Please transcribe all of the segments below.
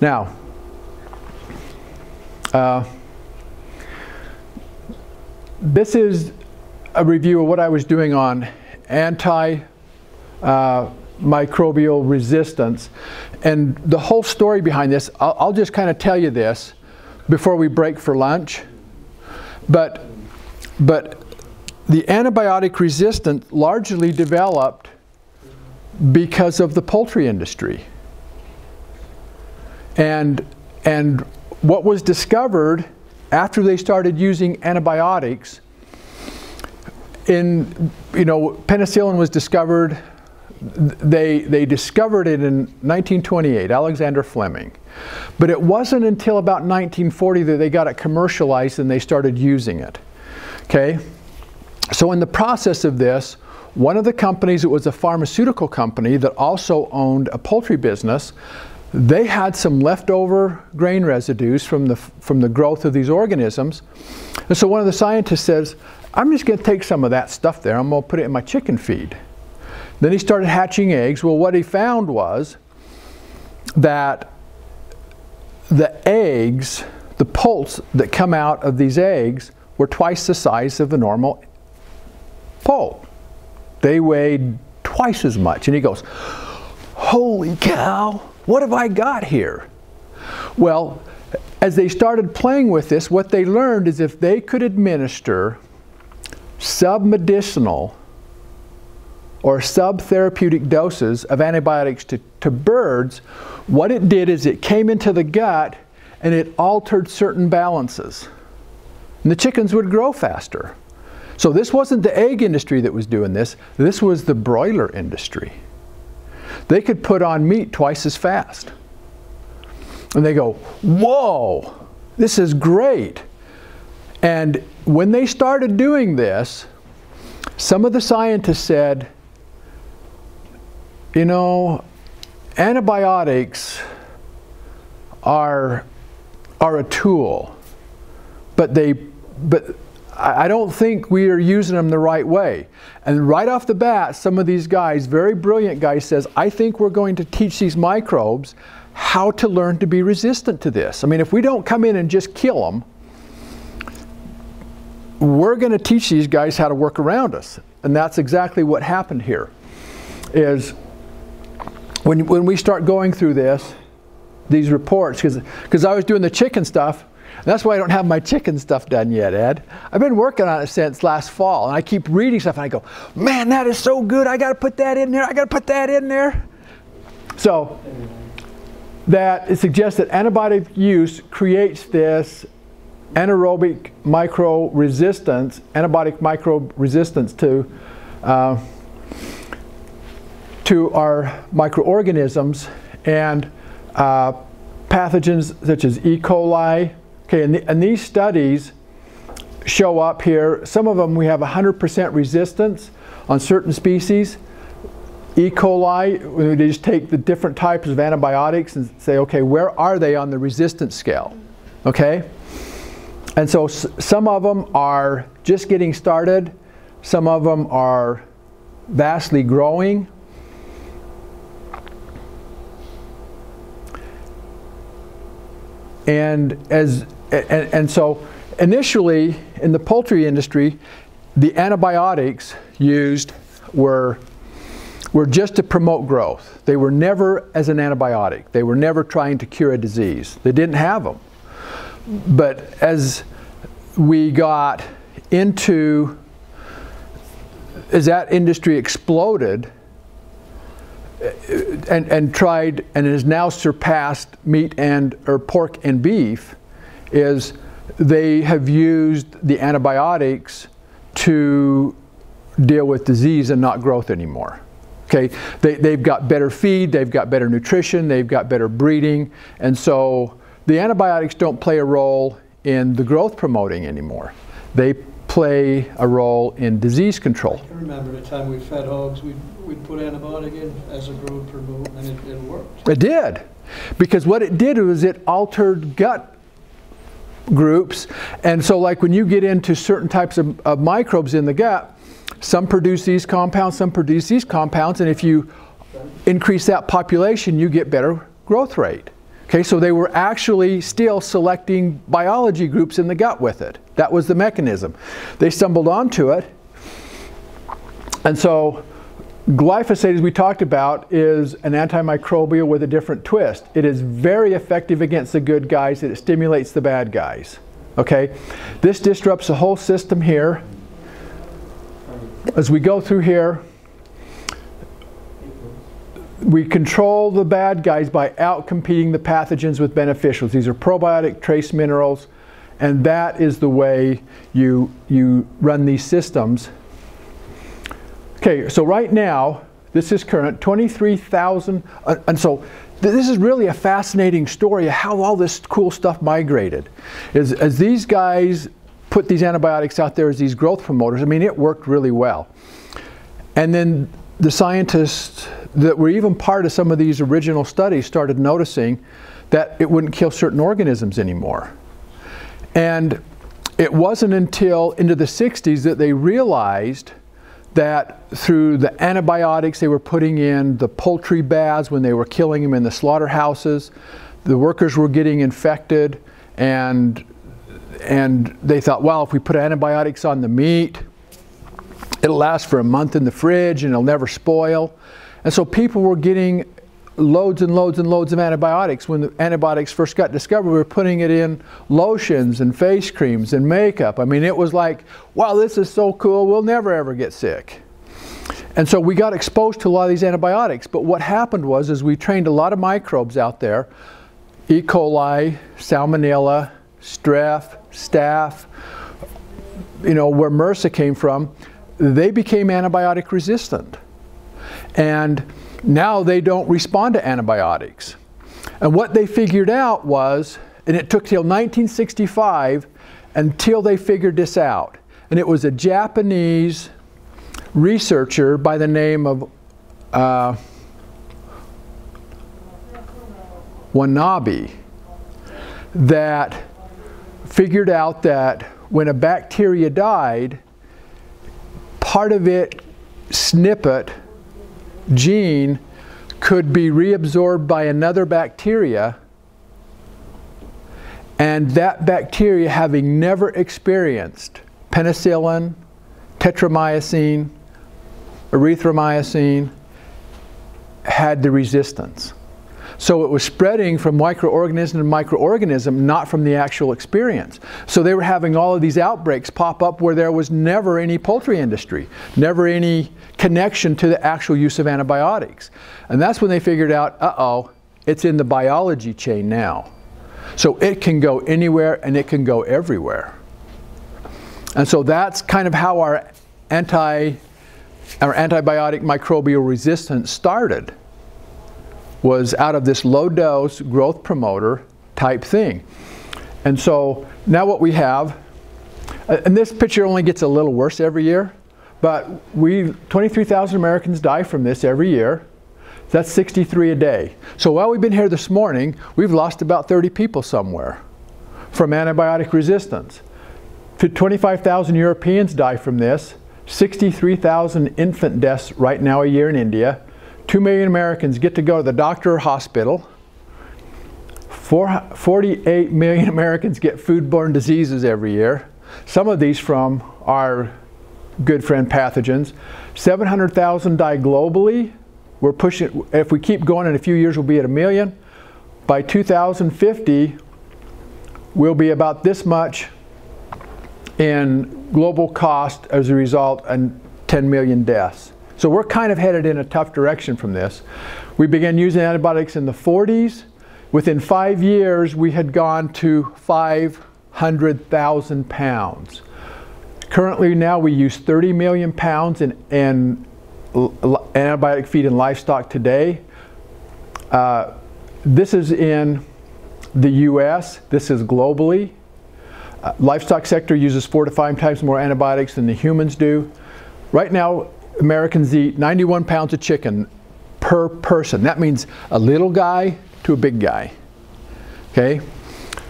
Now, uh, this is a review of what I was doing on anti uh, microbial resistance. And the whole story behind this, I'll, I'll just kind of tell you this before we break for lunch. But, but the antibiotic resistance largely developed because of the poultry industry. And, and what was discovered after they started using antibiotics in, you know, penicillin was discovered, they, they discovered it in 1928, Alexander Fleming. But it wasn't until about 1940 that they got it commercialized and they started using it. Okay? So in the process of this, one of the companies, it was a pharmaceutical company that also owned a poultry business, they had some leftover grain residues from the, from the growth of these organisms. And so one of the scientists says, I'm just going to take some of that stuff there, I'm going to put it in my chicken feed. Then he started hatching eggs. Well, what he found was that the eggs, the poults that come out of these eggs, were twice the size of a normal poult. They weighed twice as much. And he goes, Holy cow, what have I got here? Well, as they started playing with this, what they learned is if they could administer submedicinal or subtherapeutic doses of antibiotics to, to birds, what it did is it came into the gut and it altered certain balances. And the chickens would grow faster. So this wasn't the egg industry that was doing this, this was the broiler industry. They could put on meat twice as fast. And they go, whoa, this is great. And when they started doing this, some of the scientists said, you know, antibiotics are, are a tool, but they, but I don't think we are using them the right way. And right off the bat, some of these guys, very brilliant guys, says, I think we're going to teach these microbes how to learn to be resistant to this. I mean, if we don't come in and just kill them, we're going to teach these guys how to work around us. And that's exactly what happened here. Is when, when we start going through this, these reports, because I was doing the chicken stuff, that's why I don't have my chicken stuff done yet, Ed. I've been working on it since last fall, and I keep reading stuff, and I go, man, that is so good. I got to put that in there. I got to put that in there. So that it suggests that antibiotic use creates this anaerobic micro resistance, antibiotic microbe resistance to, uh, to our microorganisms and uh, pathogens such as E. coli. Okay, and, the, and these studies show up here. Some of them we have 100% resistance on certain species. E. coli, we just take the different types of antibiotics and say, okay, where are they on the resistance scale? Okay? And so some of them are just getting started, some of them are vastly growing. And as and, and so initially in the poultry industry, the antibiotics used were were just to promote growth. They were never as an antibiotic. They were never trying to cure a disease. They didn't have them. But as we got into, as that industry exploded eh, and, and tried and has now surpassed meat and or pork and beef, is they have used the antibiotics to deal with disease and not growth anymore. Okay, they, they've got better feed, they've got better nutrition, they've got better breeding, and so the antibiotics don't play a role in the growth promoting anymore. They play a role in disease control. I remember the time we fed hogs, we'd, we'd put antibiotic in as a growth promote, and it, it worked. It did. Because what it did was it altered gut groups. And so like when you get into certain types of, of microbes in the gut, some produce these compounds, some produce these compounds, and if you increase that population, you get better growth rate Okay, so they were actually still selecting biology groups in the gut with it. That was the mechanism. They stumbled onto it. And so glyphosate, as we talked about, is an antimicrobial with a different twist. It is very effective against the good guys, it stimulates the bad guys. Okay, this disrupts the whole system here. As we go through here, we control the bad guys by outcompeting the pathogens with beneficials. These are probiotic trace minerals, and that is the way you, you run these systems. Okay, so right now, this is current 23,000, uh, and so th this is really a fascinating story of how all this cool stuff migrated. As, as these guys put these antibiotics out there as these growth promoters, I mean, it worked really well. And then the scientists that were even part of some of these original studies started noticing that it wouldn't kill certain organisms anymore. And it wasn't until into the 60s that they realized that through the antibiotics they were putting in the poultry baths when they were killing them in the slaughterhouses, the workers were getting infected and and they thought, well, if we put antibiotics on the meat, it'll last for a month in the fridge and it'll never spoil. And so people were getting loads and loads and loads of antibiotics. When the antibiotics first got discovered, we were putting it in lotions and face creams and makeup. I mean, it was like, wow, this is so cool, we'll never ever get sick. And so we got exposed to a lot of these antibiotics. But what happened was, is we trained a lot of microbes out there, E. coli, Salmonella, Strep, Staph, you know, where MRSA came from, they became antibiotic resistant. And now they don't respond to antibiotics. And what they figured out was, and it took till 1965 until they figured this out. And it was a Japanese researcher by the name of uh, Watanabe that figured out that when a bacteria died, part of it snippet gene could be reabsorbed by another bacteria and that bacteria having never experienced penicillin, tetramycin, erythromycin, had the resistance. So it was spreading from microorganism to microorganism, not from the actual experience. So they were having all of these outbreaks pop up where there was never any poultry industry, never any connection to the actual use of antibiotics. And that's when they figured out, uh-oh, it's in the biology chain now. So it can go anywhere and it can go everywhere. And so that's kind of how our anti our antibiotic microbial resistance started was out of this low dose growth promoter type thing. And so now what we have, and this picture only gets a little worse every year, but we 23,000 Americans die from this every year. That's 63 a day. So while we've been here this morning, we've lost about 30 people somewhere from antibiotic resistance. 25,000 Europeans die from this. 63,000 infant deaths right now a year in India. 2 million Americans get to go to the doctor or hospital. 48 million Americans get foodborne diseases every year. Some of these from our good friend pathogens. 700,000 die globally. We're pushing, if we keep going in a few years, we'll be at a million. By 2050, we'll be about this much in global cost as a result and 10 million deaths. So we're kind of headed in a tough direction from this. We began using antibiotics in the 40s. Within five years, we had gone to 500,000 pounds. Currently now we use 30 million pounds in, in antibiotic feed in livestock today. Uh, this is in the US, this is globally. Uh, livestock sector uses four to five times more antibiotics than the humans do. Right now, Americans eat 91 pounds of chicken per person. That means a little guy to a big guy. Okay?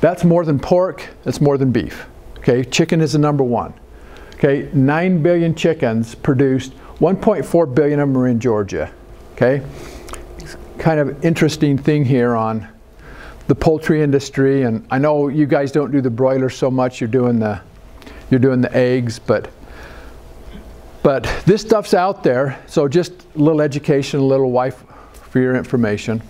That's more than pork, that's more than beef. Okay? Chicken is the number one. Okay? 9 billion chickens produced, 1.4 billion of them are in Georgia. Okay? Kind of interesting thing here on the poultry industry, and I know you guys don't do the broilers so much. You're doing the you're doing the eggs, but but this stuff's out there. So just a little education, a little wife for your information.